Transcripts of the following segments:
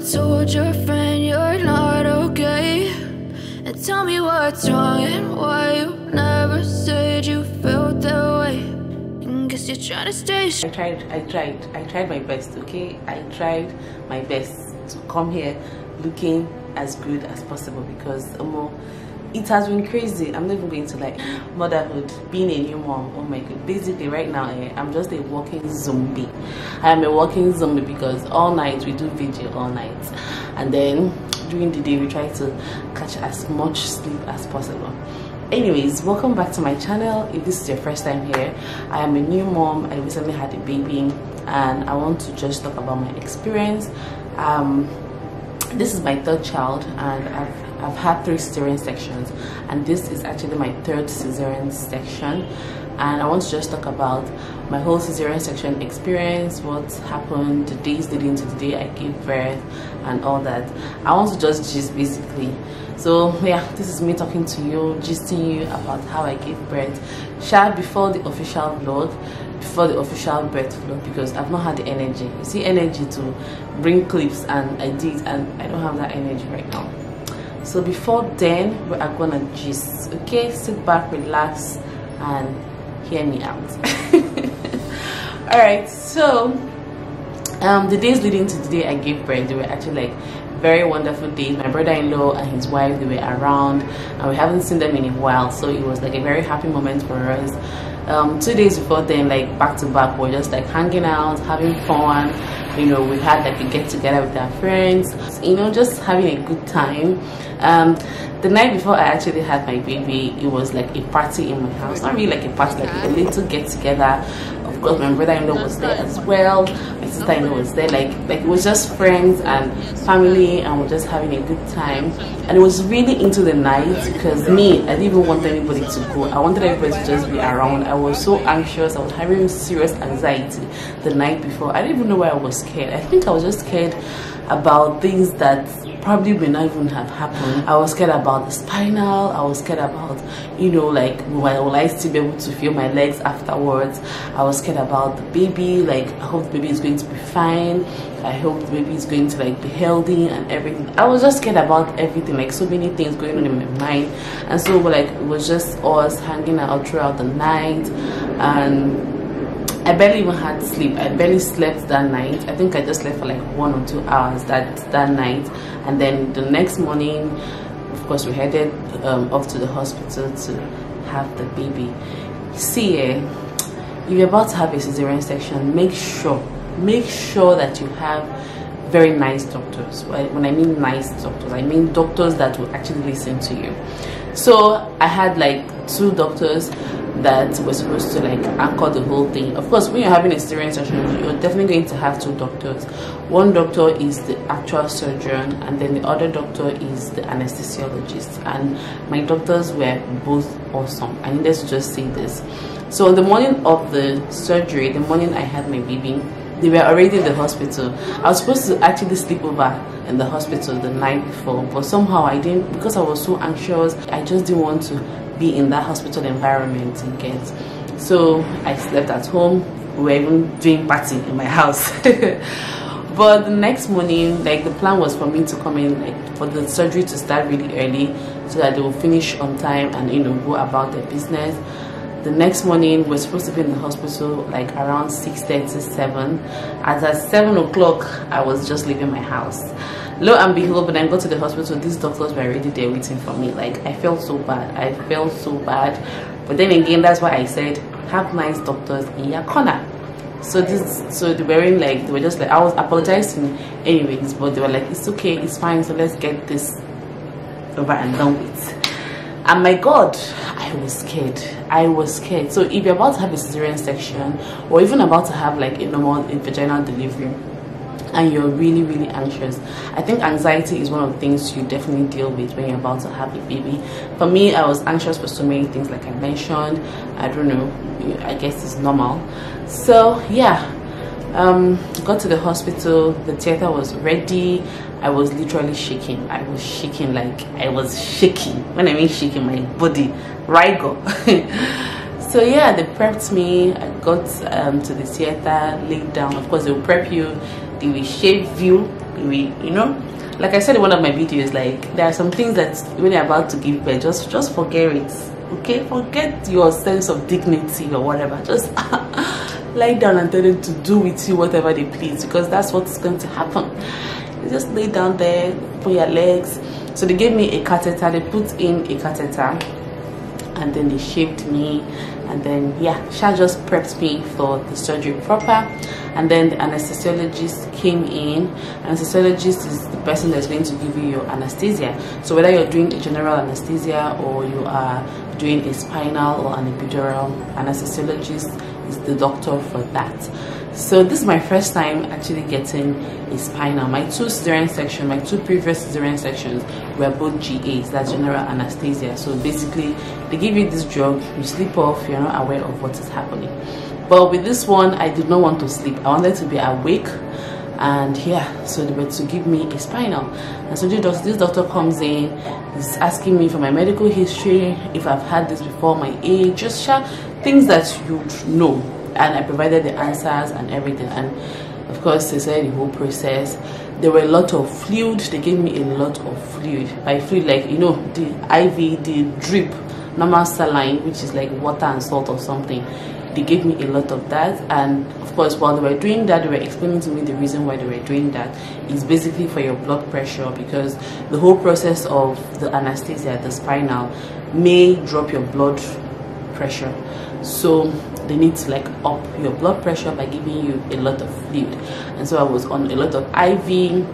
told your friend you're not okay? And tell me what's wrong and why you never said you felt that way. And guess you're trying to stay. I tried, I tried, I tried my best, okay? I tried my best to come here looking as good as possible because um, it has been crazy. I'm not even going to like motherhood, being a new mom. Oh my god. Basically, right now, eh, I'm just a walking zombie. I am a walking zombie because all night we do vigil all night, and then during the day we try to catch as much sleep as possible anyways welcome back to my channel if this is your first time here i am a new mom i recently had a baby and i want to just talk about my experience um, this is my third child and i've I've had three cesarean sections and this is actually my third cesarean section and I want to just talk about my whole cesarean section experience, what happened, the days leading to the day I gave birth and all that. I want to just gist basically. So yeah, this is me talking to you, gisting you about how I gave birth. Share before the official vlog, before the official birth vlog because I've not had the energy. You see energy to bring clips and I did and I don't have that energy right now. So before then we are gonna just okay? Sit back relax and hear me out. All right so um the days leading to the day i gave birth they were actually like very wonderful days. My brother-in-law and his wife they were around and we haven't seen them in a while so it was like a very happy moment for us um, two days before then like back to back we're just like hanging out having fun you know we had like a get together with our friends you know just having a good time um, the night before I actually had my baby, it was like a party in my house. Not really like a party, like a little get together. Of course, my brother-in-law was there as well. My sister-in-law was there. Like, like it was just friends and family, and we're just having a good time. And it was really into the night because me, I didn't even want anybody to go. I wanted everybody to just be around. I was so anxious. I was having serious anxiety the night before. I didn't even know why I was scared. I think I was just scared about things that probably may not even have happened. I was scared about the spinal. I was scared about, you know, like will I, still be able to feel my legs afterwards? I was scared about the baby. Like I hope the baby is going to be fine. I hope the baby is going to like be healthy and everything. I was just scared about everything, like so many things going on in my mind. And so like it was just us hanging out throughout the night and I barely even had sleep. I barely slept that night. I think I just slept for like one or two hours that that night. And then the next morning, of course, we headed um, off to the hospital to have the baby. See, eh, if you're about to have a cesarean section, make sure, make sure that you have very nice doctors. When I mean nice doctors, I mean doctors that will actually listen to you. So I had like two doctors that we're supposed to like anchor the whole thing. Of course, when you're having a cesarean section, you're definitely going to have two doctors. One doctor is the actual surgeon, and then the other doctor is the anesthesiologist. And my doctors were both awesome. I needed to just say this. So on the morning of the surgery, the morning I had my baby, they were already in the hospital. I was supposed to actually sleep over in the hospital the night before, but somehow I didn't because I was so anxious. I just didn't want to be in that hospital environment again. So I slept at home. We were even doing party in my house. but the next morning, like the plan was for me to come in, like for the surgery to start really early, so that they will finish on time and you know go about their business. The next morning, we're supposed to be in the hospital like around 6:37. As at 7 o'clock, I was just leaving my house. Lo and behold when i got to the hospital these doctors were already there waiting for me. Like i felt so bad. I felt so bad. But then again that's why i said have nice doctors in your corner. So this so they were in like they were just like i was apologizing anyways but they were like it's okay it's fine so let's get this over and done with and my god i was scared. I was scared. So if you're about to have a cesarean section or even about to have like a normal vaginal delivery and you're really really anxious i think anxiety is one of the things you definitely deal with when you're about to have a baby. For me i was anxious for so many things like i mentioned. I don't know. I guess it's normal. So yeah. Um got to the hospital. The theater was ready i was literally shaking. I was shaking like i was shaking. When i mean shaking my body right go so yeah they prepped me. I got um, to the theater laid down. Of course they will prep you. They will shave you. They will you know like i said in one of my videos like there are some things that when you're about to give birth just just forget it okay? Forget your sense of dignity or whatever. Just lie down and tell them to do with you whatever they please because that's what's going to happen you just lay down there put your legs. So they gave me a catheter. They put in a catheter. And then they shaved me. And then yeah Sha just prepped me for the surgery proper. And then the anesthesiologist came in. Anesthesiologist is the person that's going to give you your anesthesia. So whether you're doing a general anesthesia or you are doing a spinal or an epidural anesthesiologist is the doctor for that so this is my first time actually getting a spinal my two cesarean sections my two previous cesarean sections were both gas that's general anesthesia. So basically they give you this drug you sleep off you're not aware of what is happening. But with this one i did not want to sleep. I wanted to be awake and yeah so they were to give me a spinal. And so this doctor comes in he's asking me for my medical history if i've had this before my age just things that you know and I provided the answers and everything. And of course they said the whole process. There were a lot of fluid. They gave me a lot of fluid. I feel like you know the IV the drip normal saline which is like water and salt or something they gave me a lot of that. And of course while they were doing that they were explaining to me the reason why they were doing that. Is basically for your blood pressure because the whole process of the anesthesia the spinal may drop your blood pressure. So they need to like up your blood pressure by giving you a lot of fluid. And so i was on a lot of iv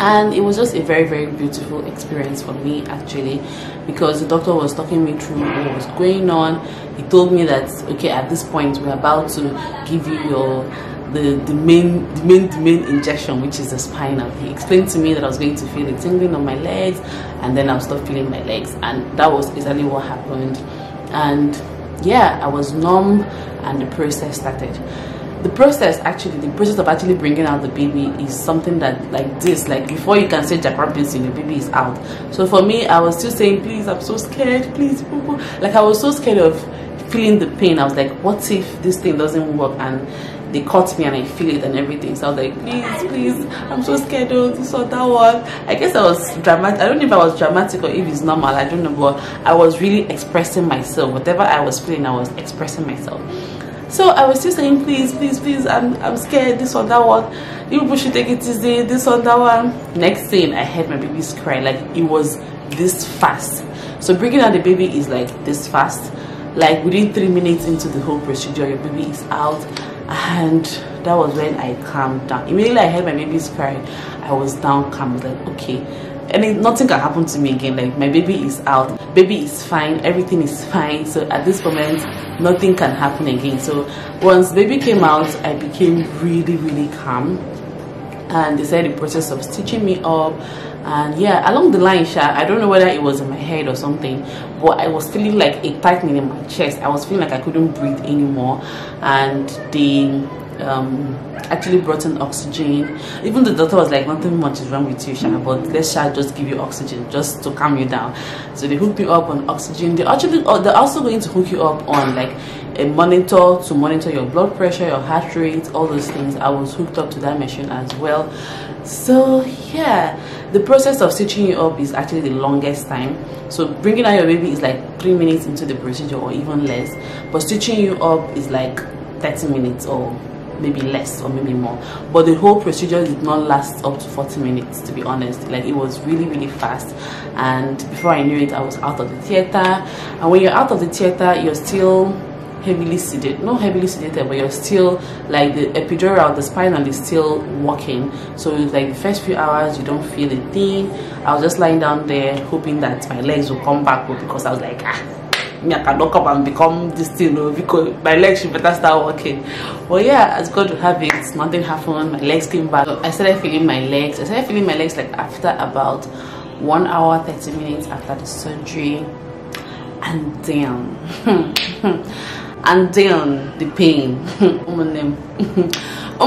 and it was just a very very beautiful experience for me actually because the doctor was talking me through what was going on. He told me that okay at this point we're about to give you your the, the main the main the main injection which is the spinal. He explained to me that i was going to feel the tingling on my legs and then i'll stop feeling my legs. And that was exactly what happened. And yeah i was numb and the process started. The process actually the process of actually bringing out the baby is something that like this like before you can say jackrabbits your baby is out. So for me i was still saying please i'm so scared. Please like i was so scared of feeling the pain. I was like what if this thing doesn't work? And they caught me and I feel it and everything. So I was like, please, please, I'm so scared of this or that one. I guess I was dramatic. I don't know if I was dramatic or if it's normal. I don't know, but I was really expressing myself. Whatever I was feeling, I was expressing myself. So I was still saying, please, please, please, I'm, I'm scared, this or that one. You people should take it easy, this or that one. Next thing, I heard my baby's cry. Like, it was this fast. So bringing out the baby is like this fast. Like, within three minutes into the whole procedure, your baby is out and that was when I calmed down. Immediately I heard my baby's cry, I was down calm. Like, okay, and nothing can happen to me again. Like my baby is out, baby is fine, everything is fine. So at this moment, nothing can happen again. So once baby came out, I became really, really calm. And they said the process of stitching me up and yeah along the line Sha, i don't know whether it was in my head or something but i was feeling like a tightening in my chest. I was feeling like i couldn't breathe anymore. And they um, actually brought in oxygen. Even the doctor was like nothing much is wrong with you Sha, but let's Sha just give you oxygen just to calm you down. So they hooked me up on oxygen. They actually oh, they're also going to hook you up on like a monitor to monitor your blood pressure your heart rate all those things. I was hooked up to that machine as well. So yeah the process of stitching you up is actually the longest time. So bringing out your baby is like three minutes into the procedure or even less but stitching you up is like 30 minutes or maybe less or maybe more. But the whole procedure did not last up to 40 minutes to be honest. Like it was really really fast. And before i knew it i was out of the theater. And when you're out of the theater you're still heavily sedated not heavily sedated but you're still like the epidural the spinal is still working. So like the first few hours you don't feel a thing. I was just lying down there hoping that my legs will come back because i was like ah me i can look up and become this thing you know, because my legs should better start working. Well yeah as god to have it nothing happened my legs came back. I started feeling my legs i started feeling my legs like after about one hour 30 minutes after the surgery. And damn and then the pain.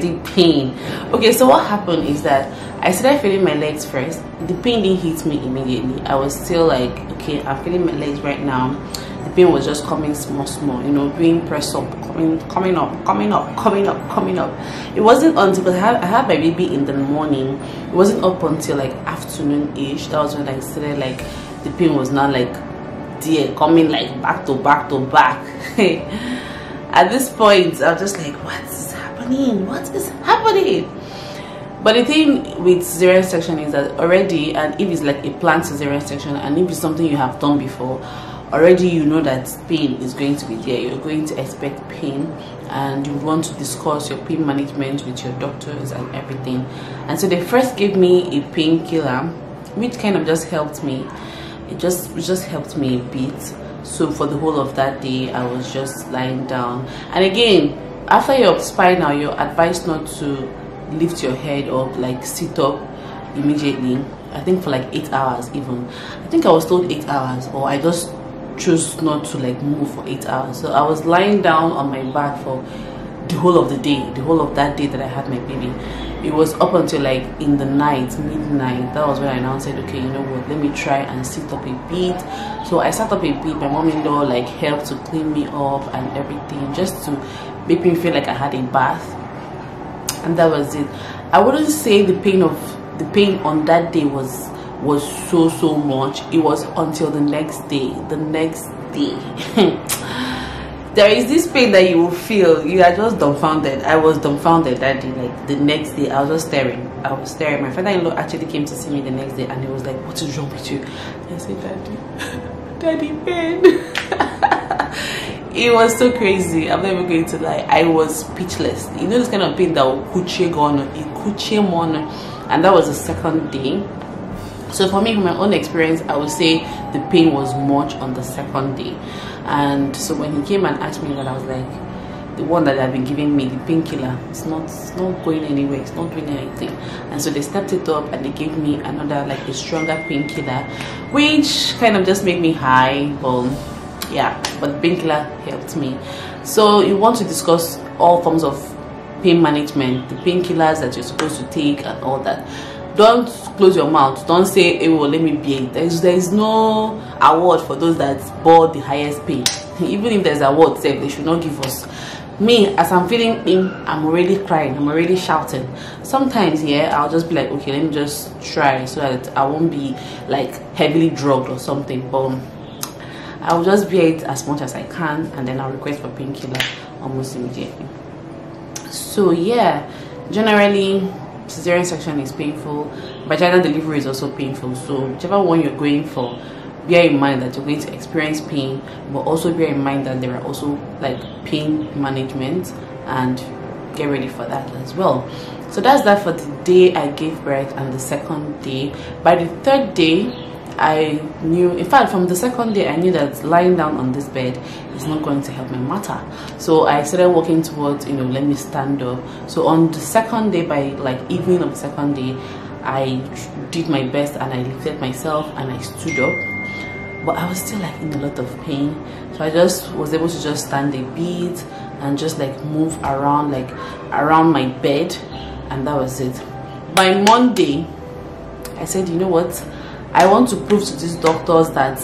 The pain. Okay so what happened is that i started feeling my legs first. The pain didn't hit me immediately. I was still like okay i'm feeling my legs right now. The pain was just coming small small you know being pressed up coming coming up coming up coming up coming up. It wasn't until I had, I had my baby in the morning. It wasn't up until like afternoon ish that was when i started like the pain was not like dear coming like back to back to back. At this point i was just like what is happening? What is happening? But the thing with cesarean section is that already and if it's like a planned cesarean section and if it's something you have done before already you know that pain is going to be there. You're going to expect pain and you want to discuss your pain management with your doctors and everything. And so they first gave me a painkiller which kind of just helped me it just it just helped me a bit. So for the whole of that day i was just lying down. And again after your spinal you're advised not to lift your head up like sit up immediately. I think for like eight hours even. I think i was told eight hours or i just chose not to like move for eight hours. So i was lying down on my back for the whole of the day the whole of that day that i had my baby it was up until like in the night midnight. That was when i now said okay you know what? Let me try and sit up a bit. So i sat up a bit. My mom-in-law like helped to clean me up and everything just to make me feel like i had a bath. And that was it. I wouldn't say the pain of the pain on that day was was so so much. It was until the next day. The next day there is this pain that you will feel. You are just dumbfounded. I was dumbfounded that day like the next day. I was just staring. I was staring. My father-in-law actually came to see me the next day and he was like what is wrong with you? I said daddy daddy pain. It was so crazy. I'm not even going to lie. I was speechless. You know this kind of pain that will kuche on it kuche on and that was the second day so for me from my own experience i would say the pain was much on the second day. And so when he came and asked me that i was like the one that they've been giving me the painkiller it's not it's not going anywhere it's not doing anything. And so they stepped it up and they gave me another like a stronger painkiller which kind of just made me high but yeah but painkiller helped me. So you want to discuss all forms of pain management the painkillers that you're supposed to take and all that don't close your mouth. Don't say hey well let me be it there's there's no award for those that bore the highest pain. Even if there's award said they should not give us. Me as i'm feeling in i'm already crying. I'm already shouting. Sometimes yeah i'll just be like okay let me just try so that i won't be like heavily drugged or something. But i'll just bear it as much as i can and then i'll request for painkiller almost immediately. So yeah generally cesarean section is painful vaginal delivery is also painful. So whichever one you're going for bear in mind that you're going to experience pain but also bear in mind that there are also like pain management and get ready for that as well. So that's that for the day i gave birth and the second day. By the third day i knew in fact from the second day i knew that lying down on this bed is not going to help my matter so i started walking towards you know let me stand up so on the second day by like evening of the second day i did my best and i lifted myself and i stood up but I was still like in a lot of pain. So I just was able to just stand a bit and just like move around like around my bed and that was it. By Monday, I said, you know what? I want to prove to these doctors that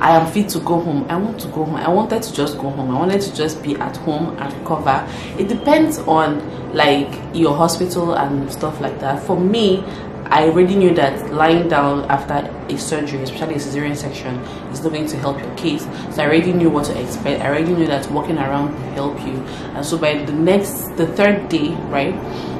I am fit to go home. I want to go home. I wanted to just go home. I wanted to just be at home and recover. It depends on like your hospital and stuff like that. For me, I already knew that lying down after a surgery, especially a cesarean section, is not going to help your case. So I already knew what to expect. I already knew that walking around will help you. And so by the next, the third day, right?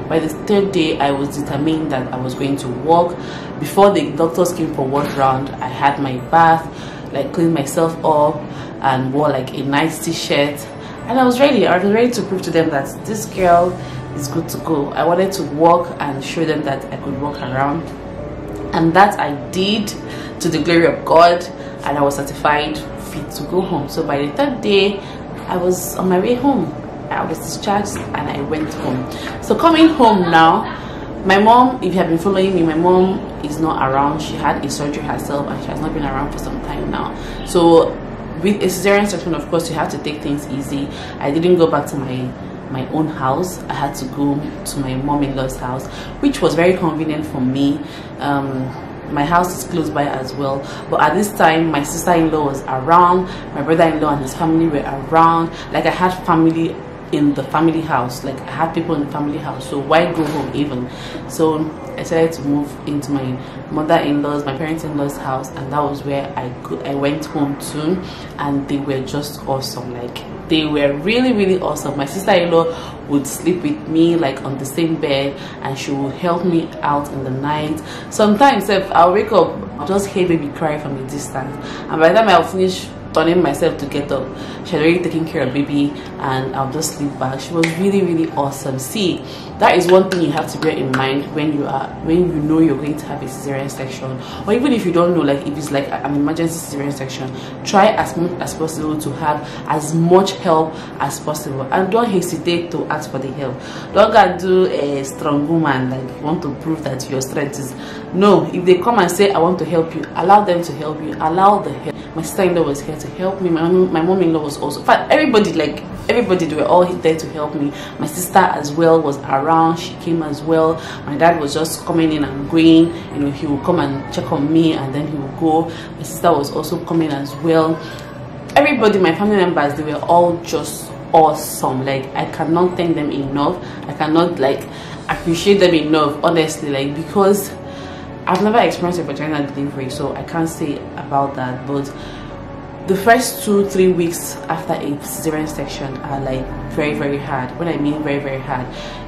By the third day, I was determined that I was going to walk. Before the doctors came for one round, I had my bath, like cleaned myself up, and wore like a nice t-shirt. And I was ready. I was ready to prove to them that this girl is good to go. I wanted to walk and show them that I could walk around. And that I did to the glory of God and I was certified fit to go home. So by the third day, I was on my way home. I was discharged and I went home. So coming home now, my mom, if you have been following me, my mom is not around. She had a surgery herself and she has not been around for some time now. So with a cesarean section, of course, you have to take things easy. I didn't go back to my my own house i had to go to my mom-in-law's house which was very convenient for me um, my house is close by as well but at this time my sister-in-law was around my brother-in-law and his family were around like i had family in the family house like i had people in the family house so why go home even? So i decided to move into my mother-in-law's my parents-in-law's house and that was where i could i went home to and they were just awesome. Like they were really really awesome. My sister-in-law would sleep with me like on the same bed and she would help me out in the night. Sometimes if i'll wake up i'll just hear baby cry from a distance. And by the time i'll finish turning myself to get up. She had already taken care of baby and i'll just sleep back. She was really really awesome. See that is one thing you have to bear in mind when you are when you know you're going to have a cesarean section. Or even if you don't know like if it's like an emergency cesarean section try as much as possible to have as much help as possible. And don't hesitate to ask for the help. Don't go do a strong woman like you want to prove that your strength is no. If they come and say i want to help you allow them to help you. Allow the help. My sister-in-law was here to help me. My, my mom-in-law was also in fact everybody like everybody they were all there to help me. My sister as well was around. She came as well. My dad was just coming in and going. You know he would come and check on me and then he would go. My sister was also coming as well. Everybody my family members they were all just awesome. Like i cannot thank them enough. I cannot like appreciate them enough honestly. Like because I've never experienced a vaginal delivery, so I can't say about that. But the first two, three weeks after a cesarean section are like very, very hard. When I mean very, very hard,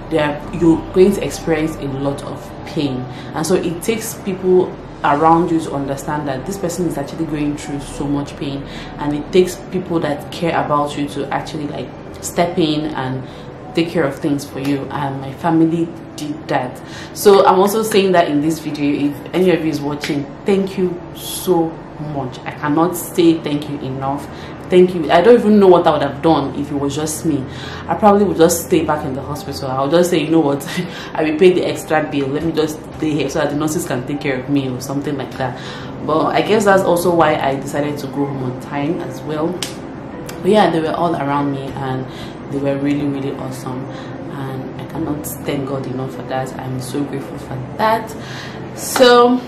there you're going to experience a lot of pain, and so it takes people around you to understand that this person is actually going through so much pain, and it takes people that care about you to actually like step in and take care of things for you. And my family did that. So i'm also saying that in this video if any of you is watching thank you so much. I cannot say thank you enough. Thank you. I don't even know what i would have done if it was just me. I probably would just stay back in the hospital. I'll just say you know what? I will pay the extra bill. Let me just stay here so that the nurses can take care of me or something like that. But i guess that's also why i decided to go home on time as well. But yeah they were all around me and they were really really awesome. And i cannot thank god enough for that. I'm so grateful for that. So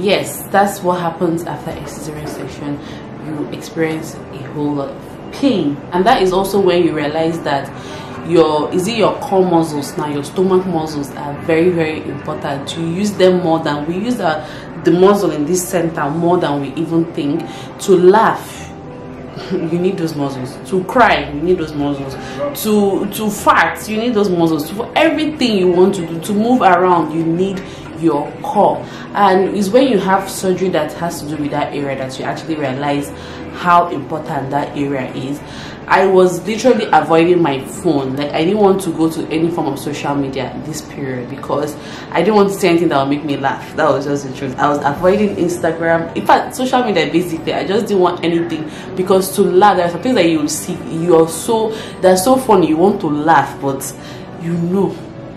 yes that's what happens after a cesarean section you experience a whole lot of pain. And that is also when you realize that your is it your core muscles? Now your stomach muscles are very very important. You use them more than we use the, the muscle in this center more than we even think. To laugh you need those muscles. To cry you need those muscles. To to fart you need those muscles. For everything you want to do to move around you need your core and it's when you have surgery that has to do with that area that you actually realize how important that area is. I was literally avoiding my phone. Like i didn't want to go to any form of social media this period because i didn't want to see anything that would make me laugh. That was just the truth. I was avoiding instagram. In fact social media basically i just didn't want anything because to laugh there are some things that you see you're so they're so funny you want to laugh but you know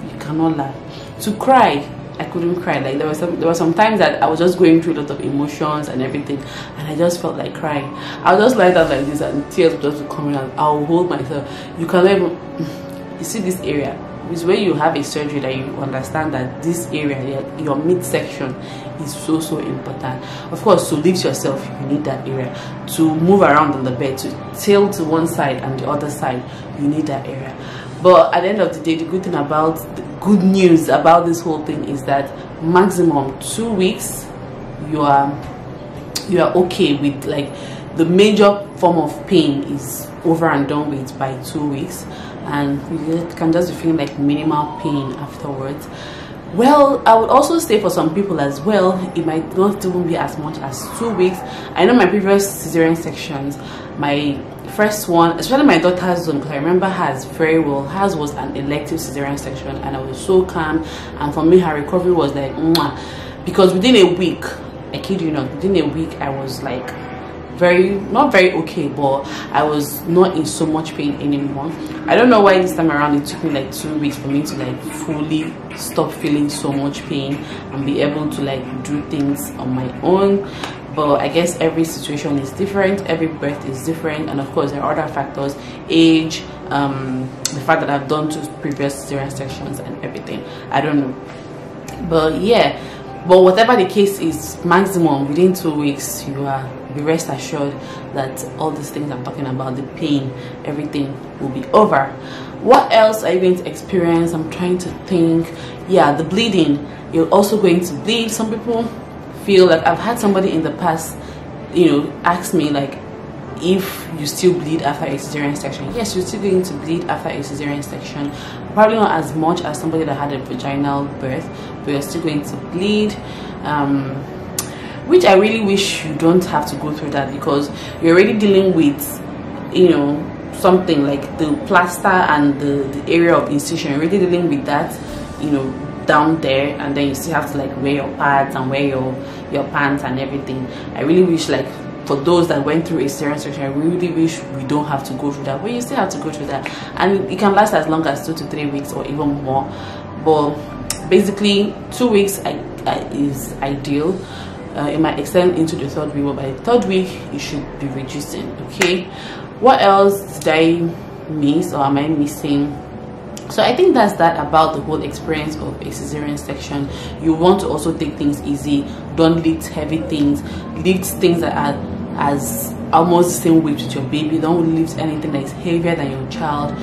you cannot laugh. To cry I couldn't cry. Like there was some there were some times that I was just going through a lot of emotions and everything, and I just felt like crying. I was just lie down like this, and tears would just coming out. I'll hold myself. You can even you see this area. It's where you have a surgery that you understand that this area, your midsection, is so so important. Of course, to lift yourself, you need that area. To move around on the bed, to tilt to one side and the other side, you need that area. But at the end of the day, the good thing about good news about this whole thing is that maximum two weeks, you are you are okay with like the major form of pain is over and done with by two weeks, and you can just be feeling like minimal pain afterwards. Well, I would also say for some people as well, it might not even be as much as two weeks. I know my previous cesarean sections, my first one, especially my daughter's one, because I remember hers very well. Hers was an elective cesarean section, and I was so calm. And for me, her recovery was like, Mwah. because within a week, I kid you not, within a week, I was like very not very okay but i was not in so much pain anymore. I don't know why this time around it took me like two weeks for me to like fully stop feeling so much pain and be able to like do things on my own. But i guess every situation is different every birth is different and of course there are other factors age um, the fact that i've done two previous cesarean sections and everything. I don't know. But yeah but whatever the case is maximum within two weeks you are be rest assured that all these things i'm talking about the pain everything will be over. What else are you going to experience? I'm trying to think. Yeah the bleeding. You're also going to bleed. Some people feel like i've had somebody in the past you know ask me like if you still bleed after a cesarean section. Yes you're still going to bleed after a cesarean section. Probably not as much as somebody that had a vaginal birth but you're still going to bleed. Um, which i really wish you don't have to go through that because you're already dealing with you know something like the plaster and the, the area of incision you're already dealing with that you know down there and then you still have to like wear your pads and wear your your pants and everything i really wish like for those that went through a cesarean section, I really wish we don't have to go through that. But you still have to go through that, and it can last as long as two to three weeks or even more. But basically, two weeks I, I, is ideal. Uh, it might extend into the third week, but by the third week, it should be reducing. Okay, what else did I miss or am I missing? so i think that's that about the whole experience of a cesarean section. You want to also take things easy. Don't lift heavy things. Lift things that are as almost the same weight with your baby. Don't lift anything that is heavier than your child.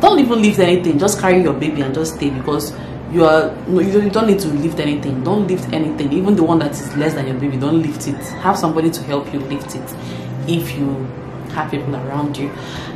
Don't even lift anything. Just carry your baby and just stay because you are no you don't need to lift anything. Don't lift anything. Even the one that is less than your baby don't lift it. Have somebody to help you lift it if you have people around you.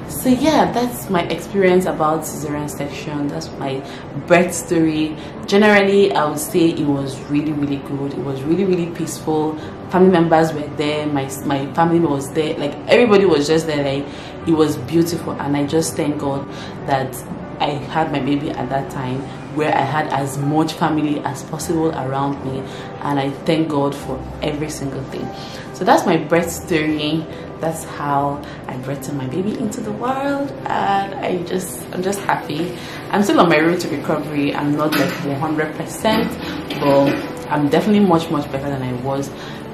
So yeah that's my experience about cesarean section. That's my birth story. Generally i would say it was really really good. It was really really peaceful. Family members were there. My my family was there. Like everybody was just there. Like it was beautiful. And i just thank god that i had my baby at that time where i had as much family as possible around me and i thank god for every single thing. So that's my birth story. That's how I brought my baby into the world and I just I'm just happy. I'm still on my road to recovery. I'm not like 100% but I'm definitely much much better than I was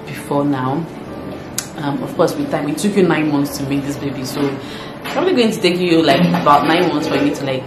before now. Um, of course with time it took you nine months to make this baby so probably going to take you like about nine months for you to like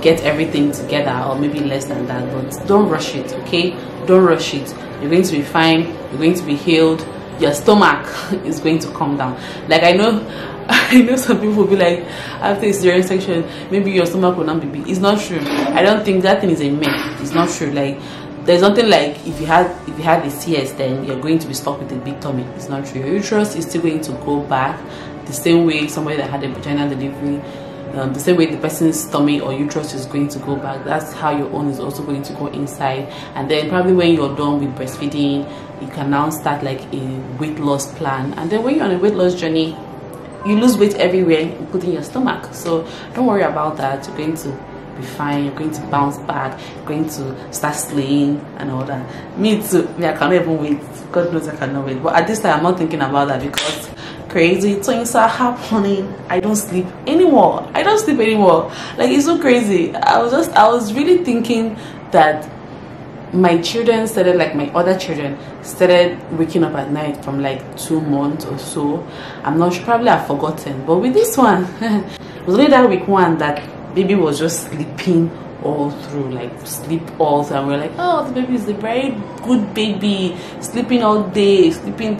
get everything together or maybe less than that but don't rush it okay? Don't rush it. You're going to be fine. You're going to be healed. Your stomach is going to come down. Like i know i know some people will be like after a cesarean section maybe your stomach will not be big. It's not true. I don't think that thing is a myth. It's not true. Like there's nothing like if you had if you had a cs then you're going to be stuck with a big tummy. It's not true. Your uterus is still going to go back the same way somebody that had a vaginal delivery um, the same way the person's stomach or uterus is going to go back. That's how your own is also going to go inside. And then probably when you're done with breastfeeding you can now start like a weight loss plan. And then when you're on a weight loss journey you lose weight everywhere including your stomach. So don't worry about that. You're going to be fine you're going to bounce back you're going to start slaying and all that. Me too. Me i cannot even wait. God knows i cannot wait. But at this time i'm not thinking about that because crazy things are happening. I don't sleep anymore. I don't sleep anymore. Like it's so crazy. I was just i was really thinking that my children started like my other children started waking up at night from like two months or so. I'm not sure. Probably i've forgotten. But with this one it was only that week one that baby was just sleeping all through like sleep all through. And we're like oh the baby is a very good baby. Sleeping all day sleeping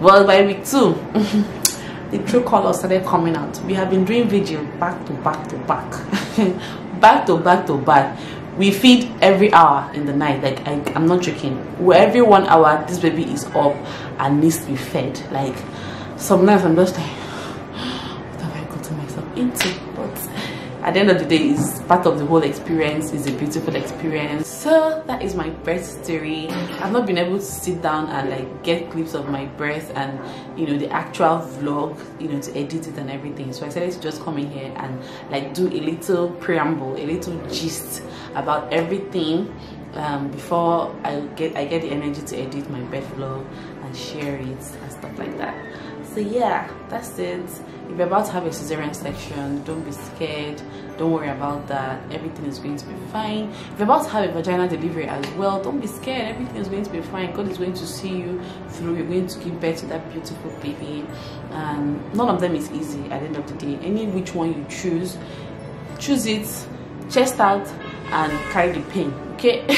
well by week two the true color started coming out. We have been doing vigil back to back to back. Back to back to back. We feed every hour in the night. Like I, i'm not joking. Every one hour this baby is up and needs to be fed. Like sometimes i'm just like what have i gotten myself into at the end of the day is part of the whole experience is a beautiful experience. So that is my birth story i've not been able to sit down and like get clips of my birth and you know the actual vlog you know to edit it and everything. So i decided to just come in here and like do a little preamble a little gist about everything um, before I get I get the energy to edit my birth vlog and share it and stuff like that. So yeah, that's it. If you're about to have a cesarean section, don't be scared. Don't worry about that. Everything is going to be fine. If you're about to have a vaginal delivery as well, don't be scared. Everything is going to be fine. God is going to see you through. You're going to give birth to that beautiful baby. Um, none of them is easy at the end of the day. Any which one you choose, choose it chest out and carry the pain okay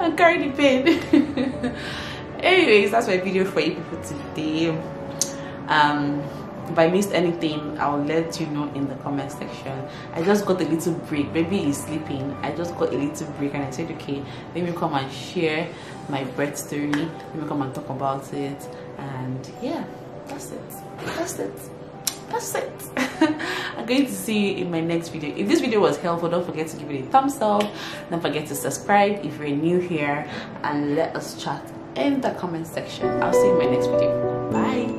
and carry the pain anyways that's my video for you people today. Um if i missed anything i'll let you know in the comment section. I just got a little break. Baby is sleeping. I just got a little break and i said okay let me come and share my birth story. Let me come and talk about it. And yeah that's it. That's it. That's it. I'm going to see you in my next video. If this video was helpful don't forget to give it a thumbs up. Don't forget to subscribe if you're new here and let us chat in the comment section. I'll see you in my next video. Bye!